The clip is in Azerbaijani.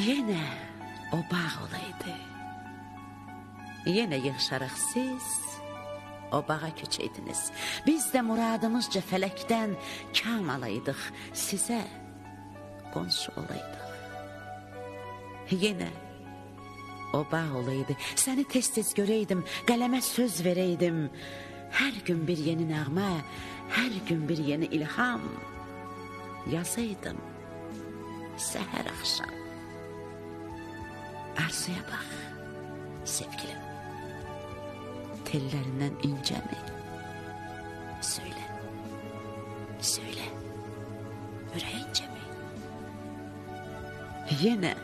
Yenə o bağ olaydı. Yenə yığışaraq siz o bağa köçəydiniz. Biz də muradımızca fələkdən kam alaydıq, sizə qonşu olaydıq. Yenə o bağ olaydı, səni tez-tez görəydim, qələmə söz verəydim. Hər gün bir yeni nəğmə, hər gün bir yeni ilham yazaydım. Səhər axşam. arzuya bak sevgilim. Tellerinden ince mi? Söyle. Söyle. Yüreğince mi? Yine